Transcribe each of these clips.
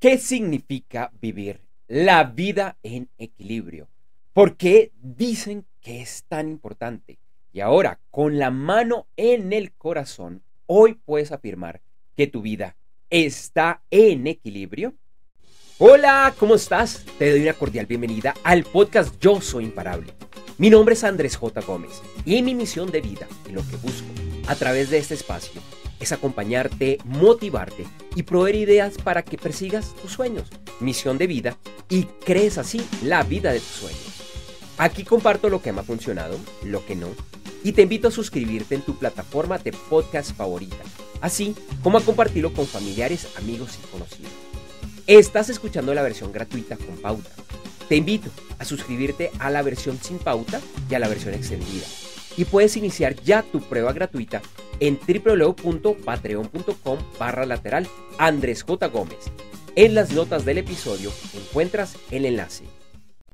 ¿Qué significa vivir la vida en equilibrio? ¿Por qué dicen que es tan importante? Y ahora, con la mano en el corazón, hoy puedes afirmar que tu vida está en equilibrio. Hola, ¿cómo estás? Te doy una cordial bienvenida al podcast Yo Soy Imparable. Mi nombre es Andrés J. Gómez y mi misión de vida y lo que busco a través de este espacio es acompañarte, motivarte y proveer ideas para que persigas tus sueños, misión de vida y crees así la vida de tus sueños. Aquí comparto lo que me ha funcionado, lo que no, y te invito a suscribirte en tu plataforma de podcast favorita, así como a compartirlo con familiares, amigos y conocidos. Estás escuchando la versión gratuita con pauta. Te invito a suscribirte a la versión sin pauta y a la versión extendida. Y puedes iniciar ya tu prueba gratuita en www.patreon.com barra lateral Andrés J. Gómez. En las notas del episodio encuentras el enlace.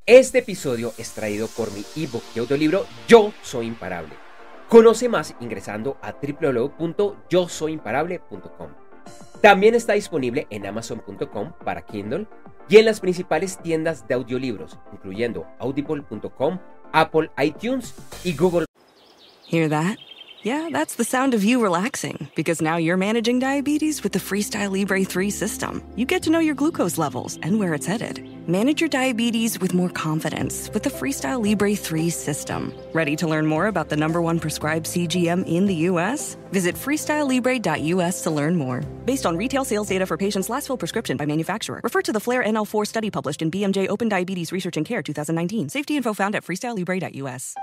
Este episodio es traído por mi ebook y audiolibro Yo Soy Imparable. Conoce más ingresando a www.yosoyimparable.com. También está disponible en amazon.com para Kindle y en las principales tiendas de audiolibros, incluyendo audible.com, Apple iTunes y Google. Hear that? Yeah, that's the sound of you relaxing because now you're managing diabetes with the Freestyle Libre 3 system. You get to know your glucose levels and where it's headed. Manage your diabetes with more confidence with the Freestyle Libre 3 system. Ready to learn more about the number one prescribed CGM in the U.S.? Visit freestylelibre.us to learn more. Based on retail sales data for patients' last full prescription by manufacturer, refer to the FLAIR NL4 study published in BMJ Open Diabetes Research and Care 2019. Safety info found at freestylelibre.us.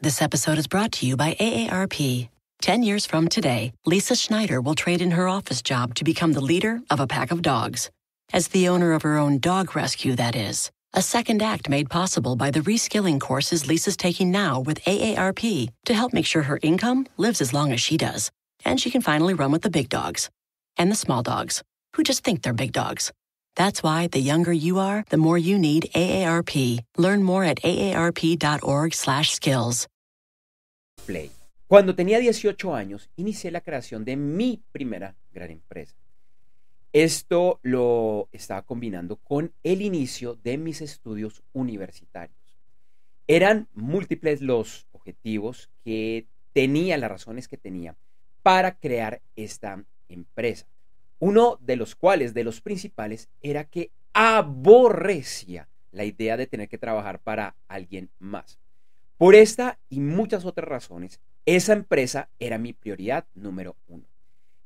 This episode is brought to you by AARP. 10 years from today, Lisa Schneider will trade in her office job to become the leader of a pack of dogs. As the owner of her own dog rescue, that is. A second act made possible by the reskilling courses Lisa's taking now with AARP to help make sure her income lives as long as she does. And she can finally run with the big dogs and the small dogs who just think they're big dogs. That's why the younger you are, the more you need AARP. Learn more at aarp.org/skills. Play. Cuando tenía 18 años, inicié la creación de mi primera gran empresa. Esto lo estaba combinando con el inicio de mis estudios universitarios. Eran múltiples los objetivos que tenía, las razones que tenía para crear esta empresa. Uno de los cuales, de los principales, era que aborrecía la idea de tener que trabajar para alguien más. Por esta y muchas otras razones, esa empresa era mi prioridad número uno.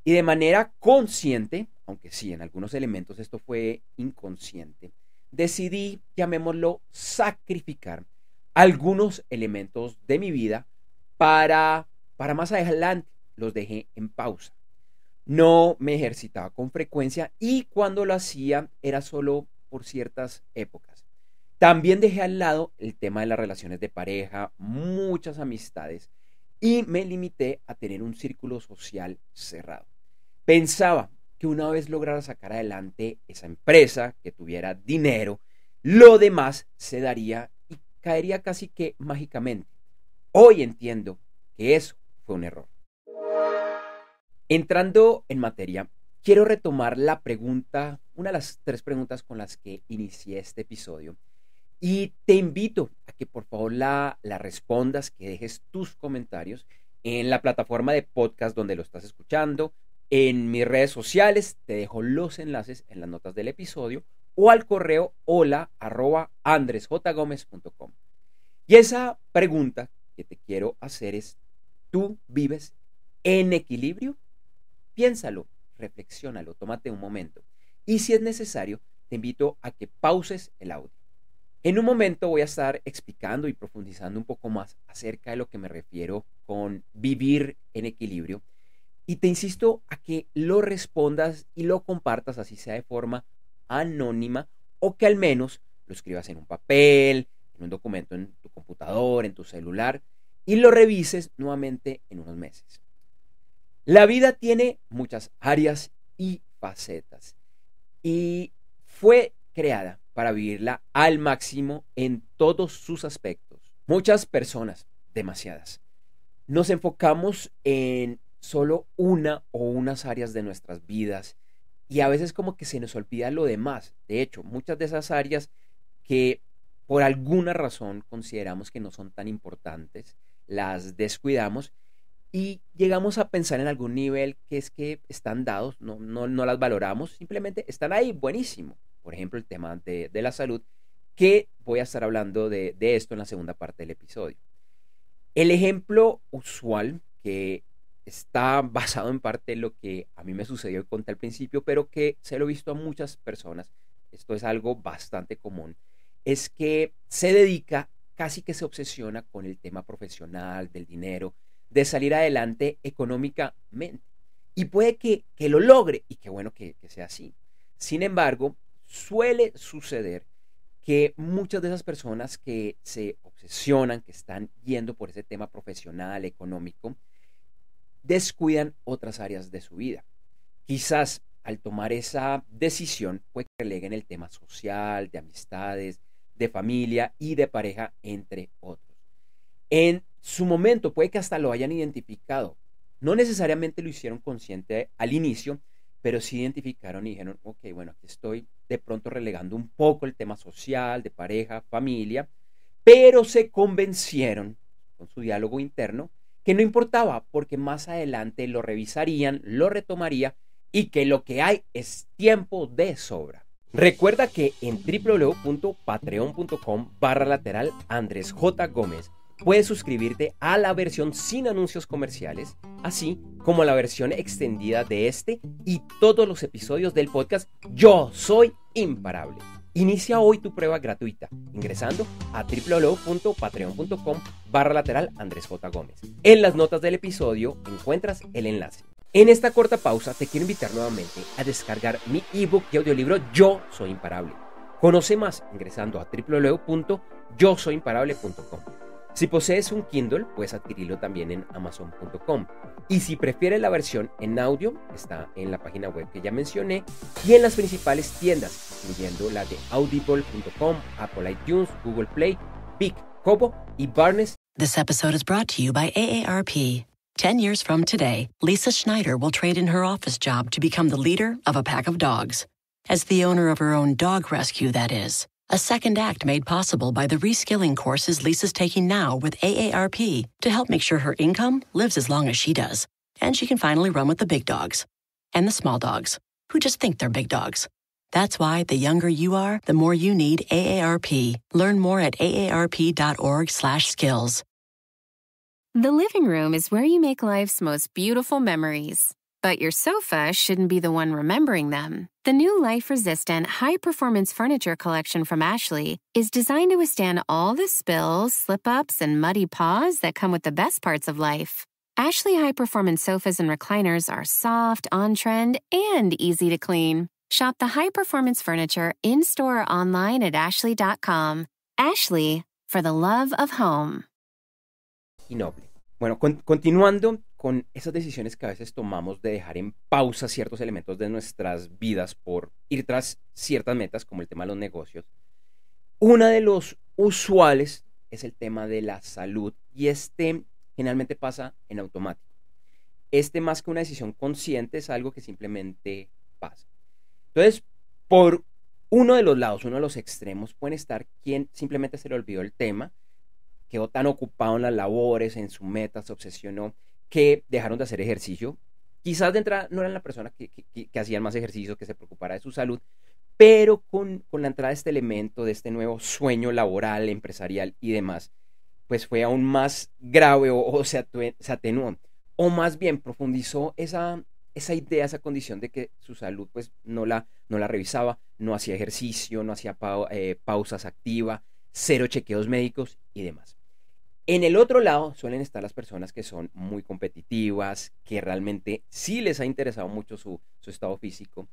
Y de manera consciente, aunque sí, en algunos elementos esto fue inconsciente, decidí, llamémoslo, sacrificar algunos elementos de mi vida para, para más adelante. Los dejé en pausa. No me ejercitaba con frecuencia y cuando lo hacía era solo por ciertas épocas. También dejé al lado el tema de las relaciones de pareja, muchas amistades y me limité a tener un círculo social cerrado. Pensaba que una vez lograra sacar adelante esa empresa, que tuviera dinero, lo demás se daría y caería casi que mágicamente. Hoy entiendo que eso fue un error. Entrando en materia, quiero retomar la pregunta, una de las tres preguntas con las que inicié este episodio. Y te invito a que por favor la, respondas, que dejes tus comentarios en la plataforma de podcast donde lo estás escuchando, en mis redes sociales, te dejo los enlaces en las notas del episodio o al correo hola arroba andresjgomez.com. Y esa pregunta que te quiero hacer es, ¿tú vives en equilibrio? Piénsalo, reflexiónalo, tómate un momento. Y si es necesario, te invito a que pauses el audio. En un momento voy a estar explicando y profundizando un poco más acerca de lo que me refiero con vivir en equilibrio. Y te insisto a que lo respondas y lo compartas, así sea de forma anónima, o que al menos lo escribas en un papel, en un documento en tu computador, en tu celular, y lo revises nuevamente en unos meses. La vida tiene muchas áreas y facetas y fue creada para vivirla al máximo en todos sus aspectos. Muchas personas, demasiadas, nos enfocamos en solo una o unas áreas de nuestras vidas y a veces como que se nos olvida lo demás. De hecho, muchas de esas áreas que por alguna razón consideramos que no son tan importantes, las descuidamos y llegamos a pensar en algún nivel que es que están dados, no, no, no las valoramos, simplemente están ahí, buenísimo. Por ejemplo, el tema de, de la salud, que voy a estar hablando de, de esto en la segunda parte del episodio. El ejemplo usual que está basado en parte en lo que a mí me sucedió y conté al principio, pero que se lo he visto a muchas personas, esto es algo bastante común, es que se dedica, casi que se obsesiona con el tema profesional, del dinero, de salir adelante económicamente. Y puede que, que lo logre, y qué bueno que, sea así. Sin embargo, suele suceder que muchas de esas personas que se obsesionan, que están yendo por ese tema profesional, económico, descuidan otras áreas de su vida. Quizás al tomar esa decisión, pues releguen el tema social, de amistades, de familia y de pareja, entre otros. En su momento puede que hasta lo hayan identificado. No necesariamente lo hicieron consciente al inicio, pero sí identificaron y dijeron, ok, bueno, aquí estoy de pronto relegando un poco el tema social, de pareja, familia, pero se convencieron con su diálogo interno que no importaba porque más adelante lo revisarían, lo retomaría y que lo que hay es tiempo de sobra. Recuerda que en www.patreon.com barra lateral Andrés J. Gómez puedes suscribirte a la versión sin anuncios comerciales, así como a la versión extendida de este y todos los episodios del podcast Yo Soy Imparable. Inicia hoy tu prueba gratuita ingresando a www.patreon.com barra lateral Andrés J. Gómez. En las notas del episodio encuentras el enlace. En esta corta pausa te quiero invitar nuevamente a descargar mi ebook y audiolibro Yo Soy Imparable. Conoce más ingresando a www.yosoyimparable.com. Si posees un Kindle, puedes adquirirlo también en amazon.com. Y si prefieres la versión en audio, está en la página web que ya mencioné y en las principales tiendas, incluyendo la de audible.com, Apple iTunes, Google Play, Big, Kobo y Barnes. This episode is brought to you by AARP. Ten years from today, Lisa Schneider will trade in her office job to become the leader of a pack of dogs. As the owner of her own dog rescue, that is. A second act made possible by the reskilling courses Lisa's taking now with AARP to help make sure her income lives as long as she does. And she can finally run with the big dogs and the small dogs who just think they're big dogs. That's why the younger you are, the more you need AARP. Learn more at aarp.org/skills. The living room is where you make life's most beautiful memories. But your sofa shouldn't be the one remembering them. The new life resistant, high performance furniture collection from Ashley is designed to withstand all the spills, slip ups, and muddy paws that come with the best parts of life. Ashley high performance sofas and recliners are soft, on trend, and easy to clean. Shop the high performance furniture in store or online at ashley.com. Ashley, for the love of home. Bueno, con- continuando con esas decisiones que a veces tomamos de dejar en pausa ciertos elementos de nuestras vidas por ir tras ciertas metas, como el tema de los negocios, una de los usuales es el tema de la salud y este generalmente pasa en automático. Este más que una decisión consciente es algo que simplemente pasa. Entonces, por uno de los lados, uno de los extremos, pueden estar quien simplemente se le olvidó el tema, quedó tan ocupado en las labores, en su meta, se obsesionó, que dejaron de hacer ejercicio. Quizás de entrada no eran la persona que, que, hacían más ejercicio, que se preocupara de su salud, pero con, con la entrada de este elemento, de este nuevo sueño laboral, empresarial y demás, pues fue aún más grave o, se, atenuó. O más bien profundizó esa, esa idea, esa condición de que su salud pues no la, no la revisaba, no hacía ejercicio, no hacía eh, pausas activas, cero chequeos médicos y demás. En el otro lado suelen estar las personas que son muy competitivas, que realmente sí les ha interesado mucho su, estado físico,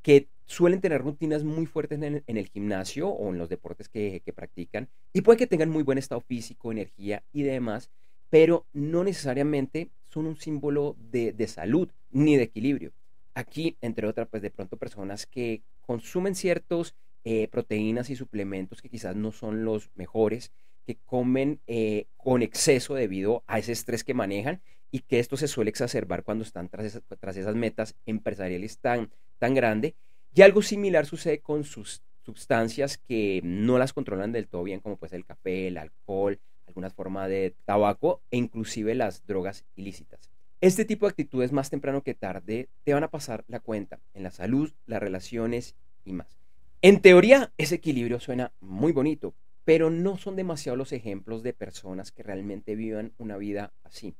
que suelen tener rutinas muy fuertes en el, gimnasio o en los deportes que, practican y puede que tengan muy buen estado físico, energía y demás, pero no necesariamente son un símbolo de, de salud ni de equilibrio. Aquí, entre otras, pues de pronto personas que consumen ciertos eh, proteínas y suplementos que quizás no son los mejores, que comen eh, con exceso debido a ese estrés que manejan y que esto se suele exacerbar cuando están tras, esa- tras esas metas empresariales tan, tan grande. Y algo similar sucede con sus sustancias que no las controlan del todo bien, como puede el café, el alcohol, alguna forma de tabaco e inclusive las drogas ilícitas. Este tipo de actitudes más temprano que tarde te van a pasar la cuenta en la salud, las relaciones y más. En teoría, ese equilibrio suena muy bonito, pero no son demasiado los ejemplos de personas que realmente vivan una vida así.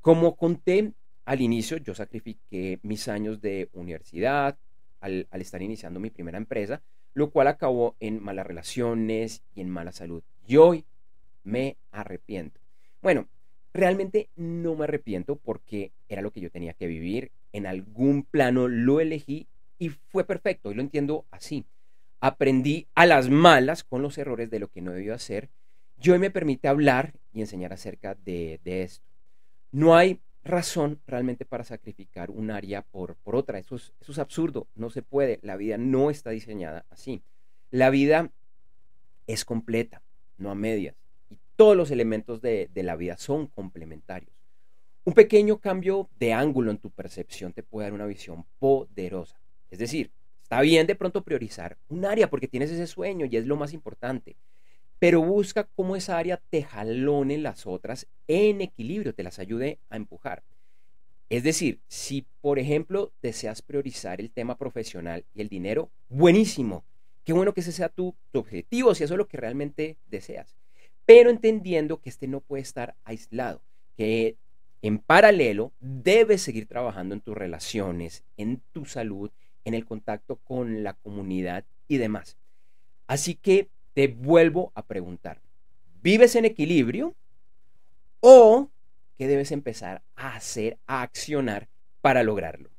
Como conté al inicio, yo sacrifiqué mis años de universidad al, al estar iniciando mi primera empresa, lo cual acabó en malas relaciones y en mala salud. Y hoy me arrepiento. Bueno, realmente no me arrepiento porque era lo que yo tenía que vivir. En algún plano lo elegí y fue perfecto y lo entiendo así. Aprendí a las malas con los errores de lo que no debió hacer y hoy me permite hablar y enseñar acerca de, esto. No hay razón realmente para sacrificar un área por, por otra. Eso es, eso es absurdo, no se puede. La vida no está diseñada así. La vida es completa, no a medias todos los elementos de, la vida son complementarios. Un pequeño cambio de ángulo en tu percepción te puede dar una visión poderosa. Es decir, está bien de pronto priorizar un área porque tienes ese sueño y es lo más importante, pero busca cómo esa área te jalone las otras en equilibrio, te las ayude a empujar. Es decir, si por ejemplo deseas priorizar el tema profesional y el dinero, buenísimo. Qué bueno que ese sea tu, tu objetivo, si eso es lo que realmente deseas pero entendiendo que este no puede estar aislado, que en paralelo debes seguir trabajando en tus relaciones, en tu salud, en el contacto con la comunidad y demás. Así que te vuelvo a preguntar, ¿vives en equilibrio o qué debes empezar a hacer, a accionar para lograrlo?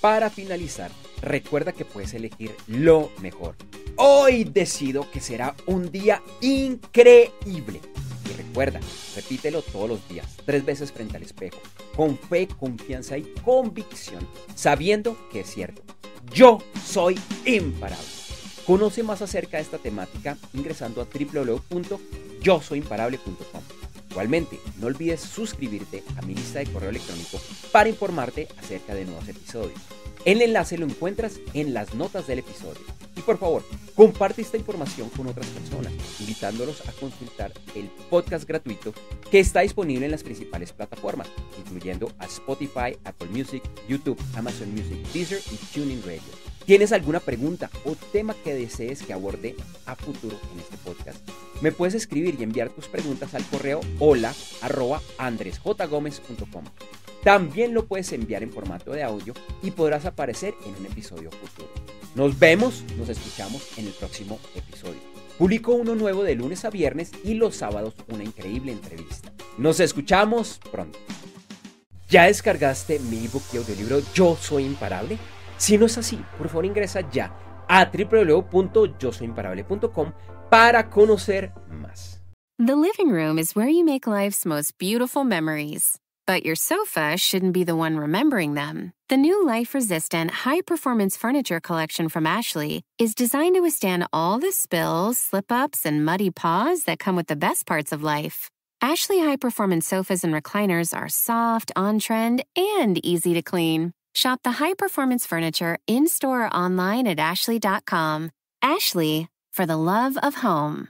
Para finalizar, recuerda que puedes elegir lo mejor Hoy decido que será un día increíble. Y recuerda, repítelo todos los días, tres veces frente al espejo, con fe, confianza y convicción, sabiendo que es cierto. Yo soy imparable. Conoce más acerca de esta temática ingresando a www.yosoyimparable.com. Igualmente, no olvides suscribirte a mi lista de correo electrónico para informarte acerca de nuevos episodios. El enlace lo encuentras en las notas del episodio. Y por favor, comparte esta información con otras personas, invitándolos a consultar el podcast gratuito que está disponible en las principales plataformas, incluyendo a Spotify, Apple Music, YouTube, Amazon Music, Deezer y Tuning Radio. ¿Tienes alguna pregunta o tema que desees que aborde a futuro en este podcast? Me puedes escribir y enviar tus preguntas al correo hola andresjgomez.com. También lo puedes enviar en formato de audio y podrás aparecer en un episodio futuro. Nos vemos, nos escuchamos en el próximo episodio. Publico uno nuevo de lunes a viernes y los sábados una increíble entrevista. Nos escuchamos pronto. ¿Ya descargaste mi ebook y audiolibro Yo Soy Imparable? Si no es así, por favor ingresa ya a www.yosoyimparable.com para conocer más. The living room is where you make life's most beautiful memories. But your sofa shouldn't be the one remembering them. The new life resistant, high performance furniture collection from Ashley is designed to withstand all the spills, slip ups, and muddy paws that come with the best parts of life. Ashley high performance sofas and recliners are soft, on trend, and easy to clean. Shop the high performance furniture in store or online at Ashley.com. Ashley, for the love of home.